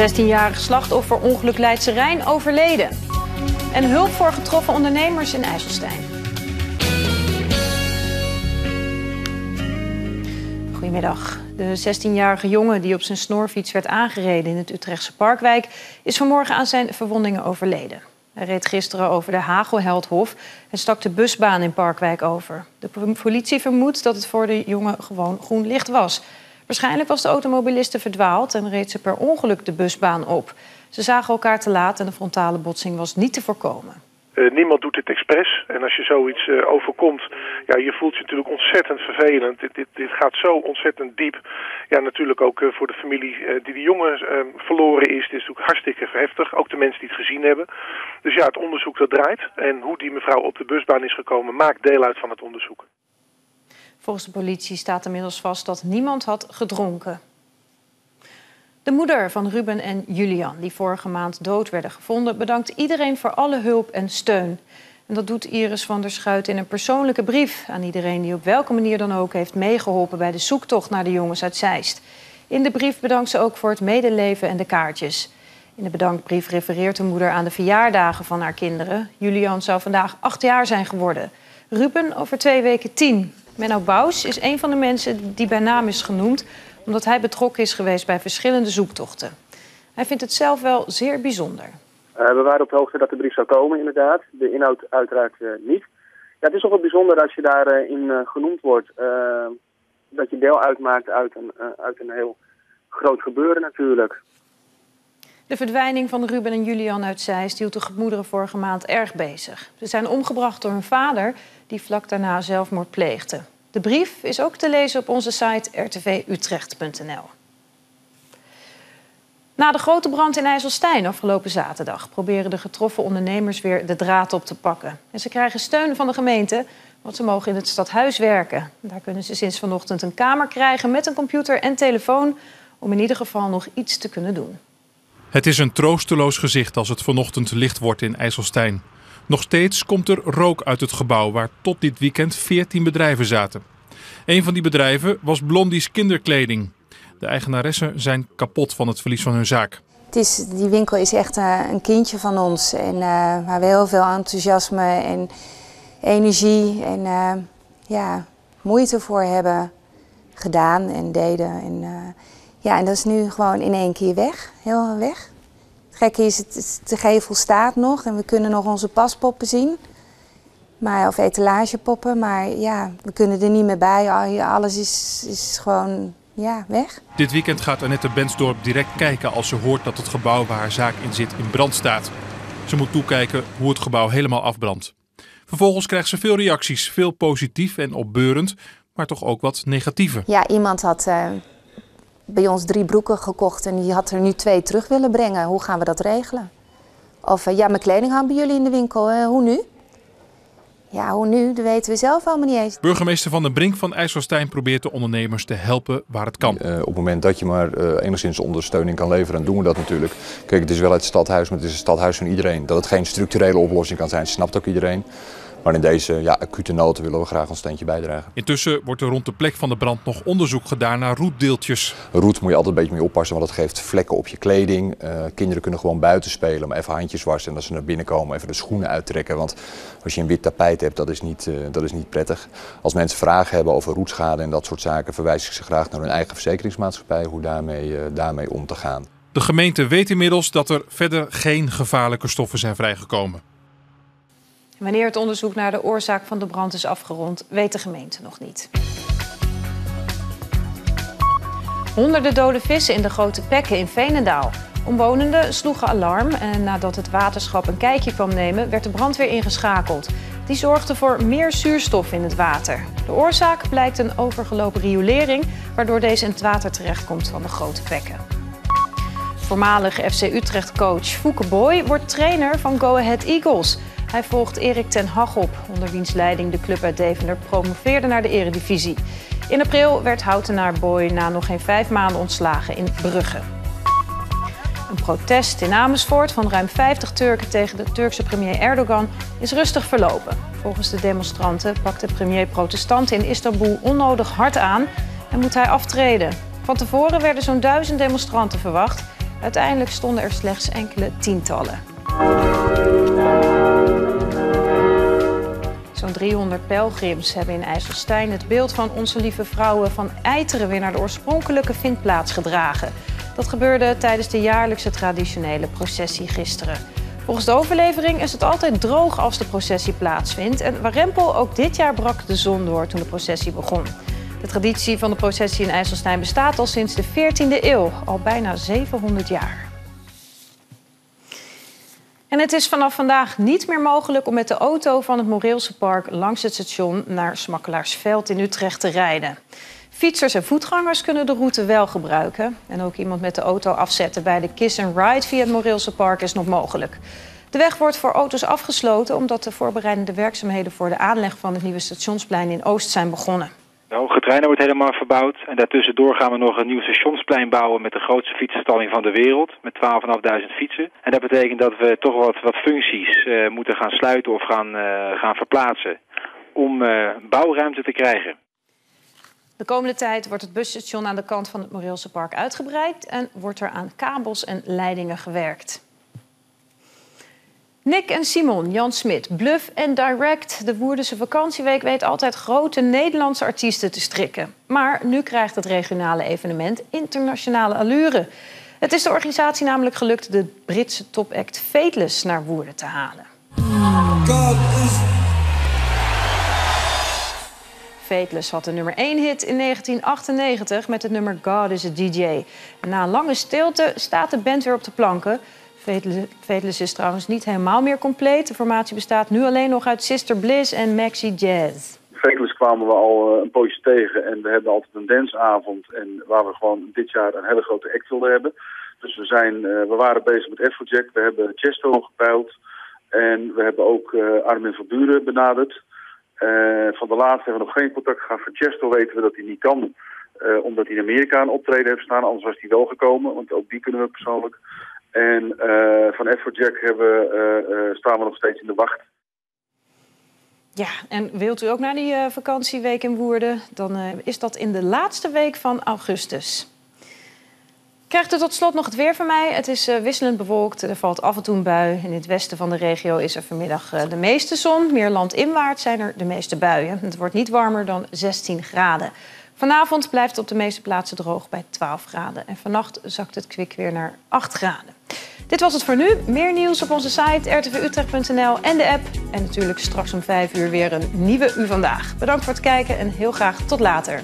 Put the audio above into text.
16-jarige slachtoffer ongeluk Leidse Rijn overleden. En hulp voor getroffen ondernemers in IJsselstein. Goedemiddag. De 16-jarige jongen die op zijn snorfiets werd aangereden in het Utrechtse Parkwijk... is vanmorgen aan zijn verwondingen overleden. Hij reed gisteren over de Hagelheldhof en stak de busbaan in Parkwijk over. De politie vermoedt dat het voor de jongen gewoon groen licht was. Waarschijnlijk was de automobiliste verdwaald en reed ze per ongeluk de busbaan op. Ze zagen elkaar te laat en de frontale botsing was niet te voorkomen. Uh, niemand doet dit expres. En als je zoiets uh, overkomt, ja, je voelt je natuurlijk ontzettend vervelend. Dit, dit, gaat zo ontzettend diep. Ja, natuurlijk ook uh, voor de familie die de jongen verloren is. Dit is natuurlijk hartstikke heftig. Ook de mensen die het gezien hebben. Dus ja, het onderzoek dat draait. En hoe die mevrouw op de busbaan is gekomen, maakt deel uit van het onderzoek. Volgens de politie staat inmiddels vast dat niemand had gedronken. De moeder van Ruben en Julian, die vorige maand dood werden gevonden, bedankt iedereen voor alle hulp en steun. En dat doet Iris van der Schuit in een persoonlijke brief aan iedereen die op welke manier dan ook heeft meegeholpen bij de zoektocht naar de jongens uit Zeist. In de brief bedankt ze ook voor het medeleven en de kaartjes. In de bedankbrief refereert de moeder aan de verjaardagen van haar kinderen. Julian zou vandaag acht jaar zijn geworden. Ruben over twee weken tien. Menno Bous is een van de mensen die bij naam is genoemd omdat hij betrokken is geweest bij verschillende zoektochten. Hij vindt het zelf wel zeer bijzonder. Uh, we waren op de hoogte dat de brief zou komen, inderdaad. De inhoud uiteraard uh, niet. Ja, het is toch wel bijzonder als je daarin uh, genoemd wordt. dat je deel uitmaakt uit een, uit een heel groot gebeuren natuurlijk. De verdwijning van Ruben en Julian uit Zeist hield de gemoederen vorige maand erg bezig. Ze zijn omgebracht door hun vader, die vlak daarna zelfmoord pleegde. De brief is ook te lezen op onze site rtvutrecht.nl. Na de grote brand in IJsselstein afgelopen zaterdag proberen de getroffen ondernemers weer de draad op te pakken. En ze krijgen steun van de gemeente, want ze mogen in het stadhuis werken. Daar kunnen ze sinds vanochtend een kamer krijgen met een computer en telefoon om in ieder geval nog iets te kunnen doen. Het is een troosteloos gezicht als het vanochtend licht wordt in IJsselstein. Nog steeds komt er rook uit het gebouw waar tot dit weekend 14 bedrijven zaten. Een van die bedrijven was Blondie's Kinderkleding. De eigenaressen zijn kapot van het verlies van hun zaak. Het is, die winkel is echt uh, een kindje van ons. En, uh, waar we heel veel enthousiasme en energie en uh, ja, moeite voor hebben gedaan en deden. En, ja, en dat is nu gewoon in één keer weg. Heel weg gekke is, het, de gevel staat nog en we kunnen nog onze paspoppen zien. Maar, of etalagepoppen, maar ja, we kunnen er niet meer bij. Alles is, is gewoon ja, weg. Dit weekend gaat Annette Bensdorp direct kijken als ze hoort dat het gebouw waar haar zaak in zit in brand staat. Ze moet toekijken hoe het gebouw helemaal afbrandt. Vervolgens krijgt ze veel reacties, veel positief en opbeurend, maar toch ook wat negatieve. Ja, iemand had uh, bij ons drie broeken gekocht en die had er nu twee terug willen brengen. Hoe gaan we dat regelen? Of eh, ja, mijn kleding hangt bij jullie in de winkel. Uh, hoe nu? Ja, hoe nu? Dat weten we zelf allemaal niet eens. Burgemeester Van den Brink van IJsselstein probeert de ondernemers te helpen waar het kan. Uh, op het moment dat je maar enigszins ondersteuning kan leveren, dan doen we dat natuurlijk. Kijk, het is wel het stadhuis, maar het is het stadhuis van iedereen. Dat het geen structurele oplossing kan zijn, snapt ook iedereen. Maar in deze ja, acute noten willen we graag een steentje bijdragen. Intussen wordt er rond de plek van de brand nog onderzoek gedaan naar roetdeeltjes. Roet moet je altijd een beetje mee oppassen, want het geeft vlekken op je kleding. Uh, kinderen kunnen gewoon buiten spelen, maar even handjes wassen en als ze naar binnen komen even de schoenen uittrekken. Want als je een wit tapijt hebt, dat is niet, uh, dat is niet prettig. Als mensen vragen hebben over roetschade en dat soort zaken, verwijs ik ze graag naar hun eigen verzekeringsmaatschappij, hoe daarmee, uh, daarmee om te gaan. De gemeente weet inmiddels dat er verder geen gevaarlijke stoffen zijn vrijgekomen. Wanneer het onderzoek naar de oorzaak van de brand is afgerond, weet de gemeente nog niet. Honderden dode vissen in de grote pekken in Veenendaal. Omwonenden sloegen alarm en nadat het waterschap een kijkje kwam nemen, werd de brandweer ingeschakeld. Die zorgde voor meer zuurstof in het water. De oorzaak blijkt een overgelopen riolering, waardoor deze in het water terechtkomt van de grote pekken. Voormalig FC Utrecht-coach Fouke Boy wordt trainer van Go Ahead Eagles. Hij volgt Erik ten Hag op, onder wiens leiding de club uit Deventer promoveerde naar de eredivisie. In april werd Houtenaar Boy na nog geen vijf maanden ontslagen in Brugge. Een protest in Amersfoort van ruim 50 Turken tegen de Turkse premier Erdogan is rustig verlopen. Volgens de demonstranten pakt de premier protestanten in Istanbul onnodig hard aan en moet hij aftreden. Van tevoren werden zo'n duizend demonstranten verwacht, Uiteindelijk stonden er slechts enkele tientallen. Zo'n 300 pelgrims hebben in IJsselstein het beeld van onze lieve vrouwen van Eiteren weer naar de oorspronkelijke vindplaats gedragen. Dat gebeurde tijdens de jaarlijkse traditionele processie gisteren. Volgens de overlevering is het altijd droog als de processie plaatsvindt. En Warempel ook dit jaar brak de zon door toen de processie begon. De traditie van de processie in IJsselstein bestaat al sinds de 14e eeuw, al bijna 700 jaar. En het is vanaf vandaag niet meer mogelijk om met de auto van het Moreelse Park langs het station naar Smakkelaarsveld in Utrecht te rijden. Fietsers en voetgangers kunnen de route wel gebruiken. En ook iemand met de auto afzetten bij de Kiss and Ride via het Moreelse Park is nog mogelijk. De weg wordt voor auto's afgesloten omdat de voorbereidende werkzaamheden voor de aanleg van het nieuwe stationsplein in Oost zijn begonnen. De hoge treinen wordt helemaal verbouwd. En daartussendoor gaan we nog een nieuw stationsplein bouwen met de grootste fietsenstalling van de wereld. Met 12.500 fietsen. En dat betekent dat we toch wat, wat functies uh, moeten gaan sluiten of gaan, uh, gaan verplaatsen. Om uh, bouwruimte te krijgen. De komende tijd wordt het busstation aan de kant van het Moreelse Park uitgebreid en wordt er aan kabels en leidingen gewerkt. Nick en Simon, Jan Smit, Bluff en Direct. De Woerdense vakantieweek weet altijd grote Nederlandse artiesten te strikken. Maar nu krijgt het regionale evenement internationale allure. Het is de organisatie namelijk gelukt de Britse topact Fateless naar Woerden te halen. Fateless had de nummer 1 hit in 1998 met het nummer God is a DJ. na een lange stilte staat de band weer op de planken. Fateless is trouwens niet helemaal meer compleet. De formatie bestaat nu alleen nog uit Sister Bliss en Maxi Jazz. Fateless kwamen we al eh, een poosje tegen en we hebben altijd een danceavond. En waar we gewoon dit jaar een hele grote act wilden hebben. Dus we, zijn, uh, we waren bezig met Afrojack, we hebben Chesto gepeild. En we hebben ook uh, Armin van Buren benaderd. van de laatste hebben we nog geen contact gehad. Voor Chesto weten we dat hij niet kan. omdat hij in Amerika een optreden heeft staan. Anders was hij wel gekomen, want ook die kunnen we persoonlijk. En uh, van Jack hebben, uh, staan we nog steeds in de wacht. Ja, en wilt u ook naar die vakantieweek in Woerden? Dan is dat in de laatste week van augustus. Krijgt u tot slot nog het weer van mij. Het is wisselend bewolkt. Er valt af en toe een bui. In het westen van de regio is er vanmiddag de meeste zon. Meer landinwaarts zijn er de meeste buien. Het wordt niet warmer dan 16 graden. Vanavond blijft het op de meeste plaatsen droog bij 12 graden. En vannacht zakt het kwik weer naar 8 graden. Dit was het voor nu. Meer nieuws op onze site rtvutrecht.nl en de app. En natuurlijk straks om 5 uur weer een nieuwe U Vandaag. Bedankt voor het kijken en heel graag tot later.